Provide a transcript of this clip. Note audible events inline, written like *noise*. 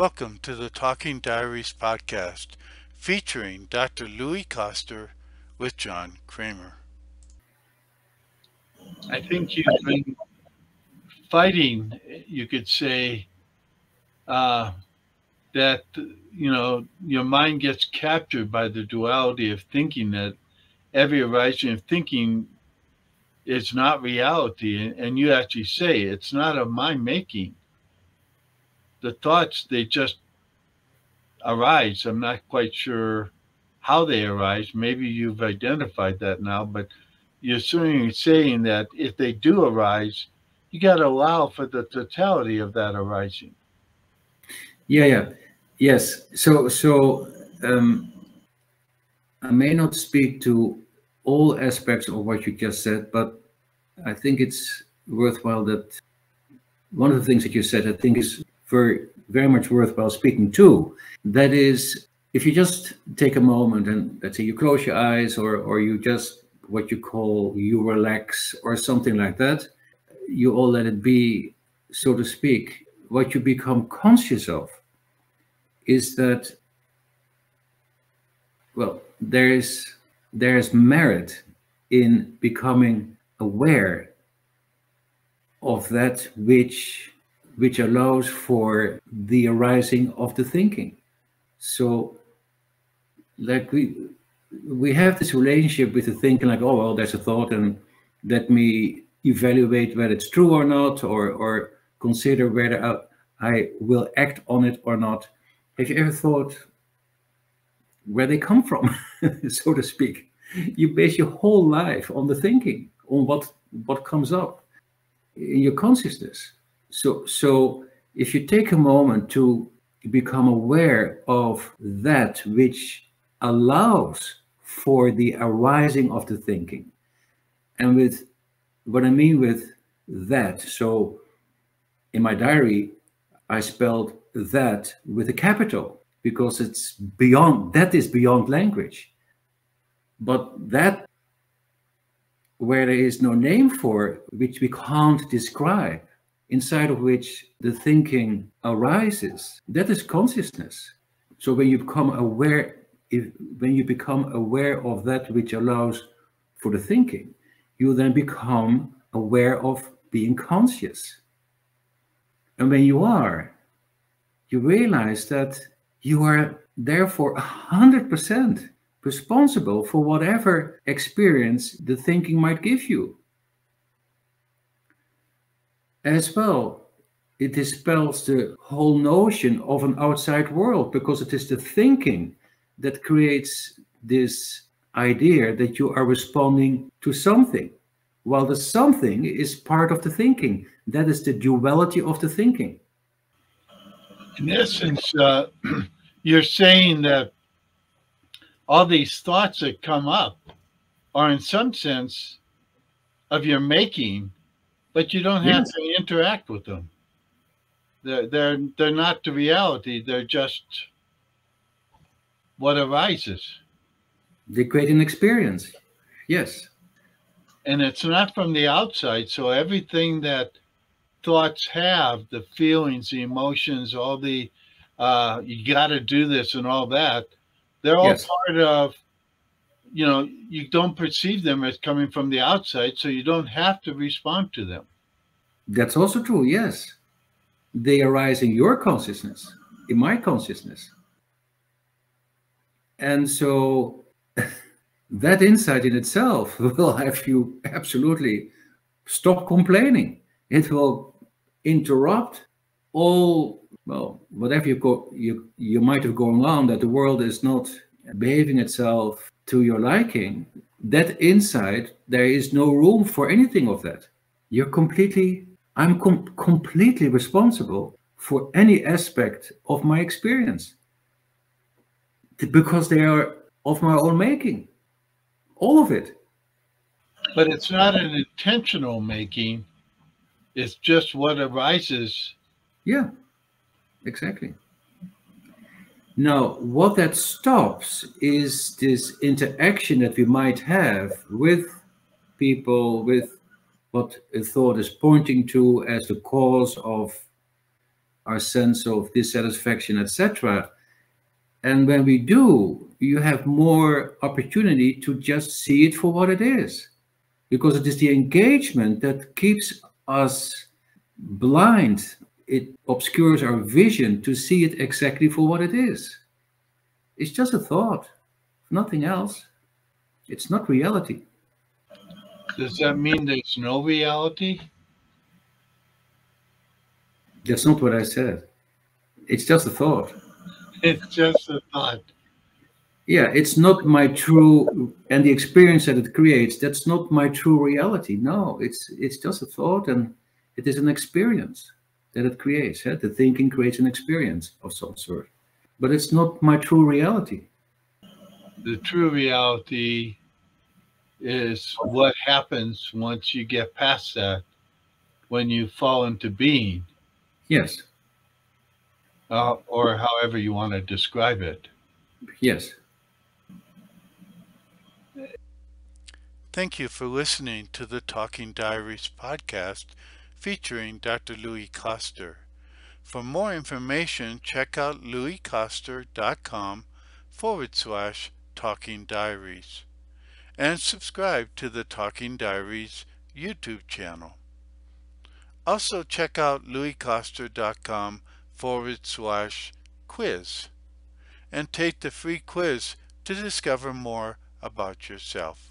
Welcome to the Talking Diaries podcast featuring Dr. Louis Koster with John Kremer. I think you've been fighting, you could say, uh, that you know your mind gets captured by the duality of thinking that every arising of thinking is not reality and, and you actually say it's not of my making the thoughts they just arise. I'm not quite sure how they arise. Maybe you've identified that now but you're certainly saying that if they do arise you got to allow for the totality of that arising. Yeah yeah. Yes. So so um, I may not speak to all aspects of what you just said, but I think it's worthwhile that one of the things that you said I think is very very much worthwhile speaking to. That is, if you just take a moment and let's say you close your eyes or or you just what you call you relax or something like that, you all let it be, so to speak. What you become conscious of is that well there is there is merit in becoming aware of that which which allows for the arising of the thinking so like we we have this relationship with the thinking like oh well there's a thought and let me evaluate whether it's true or not or or consider whether I, I will act on it or not have you ever thought where they come from, *laughs* so to speak? You base your whole life on the thinking, on what what comes up in your consciousness. So so if you take a moment to become aware of that which allows for the arising of the thinking, and with what I mean with that, so in my diary, I spelled that with a capital because it's beyond that is beyond language. But that where there is no name for which we can't describe inside of which the thinking arises that is consciousness so when you become aware if when you become aware of that which allows for the thinking you then become aware of being conscious and when you are you realize that you are therefore 100% responsible for whatever experience the thinking might give you. As well, it dispels the whole notion of an outside world because it is the thinking that creates this idea that you are responding to something, while the something is part of the thinking. That is the duality of the thinking in essence, uh, *clears throat* you're saying that all these thoughts that come up are, in some sense, of your making, but you don't have yes. to interact with them. They're they're they're not the reality. They're just what arises. They create an experience. Yes. And it's not from the outside. So everything that thoughts have, the feelings, the emotions, all the uh, you got to do this and all that, they're all yes. part of, you know, you don't perceive them as coming from the outside, so you don't have to respond to them. That's also true, yes. They arise in your consciousness, in my consciousness. And so *laughs* that insight in itself *laughs* will have you absolutely stop complaining. It will interrupt all well whatever you you you might have gone on that the world is not behaving itself to your liking that inside there is no room for anything of that. You're completely i'm com- completely responsible for any aspect of my experience. Because they are of my own making. All of it. But it's not an intentional making. It's just what arises. Yeah, exactly. Now, what that stops is this interaction that we might have with people, with what a thought is pointing to as the cause of our sense of dissatisfaction, etc. And when we do, you have more opportunity to just see it for what it is. Because it is the engagement that keeps us blind. It obscures our vision to see it exactly for what it is. It's just a thought, nothing else. It's not reality. Does that mean there's no reality? That's not what I said. It's just a thought. *laughs* It's just a thought. Yeah, it's not my true and the experience that it creates, that's not my true reality. No, it's it's just a thought and it is an experience that it creates. Yeah? The thinking creates an experience of some sort. But it's not my true reality. The true reality is what happens once you get past that when you fall into being. Yes. Uh, or however you want to describe it. Yes. Thank you for listening to the Talking Diaries podcast featuring Dr. Louis Koster. For more information, check out louiskoster.com forward slash talking diaries and subscribe to the Talking Diaries YouTube channel. Also check out louiskoster.com forward slash quiz and take the free quiz to discover more about yourself.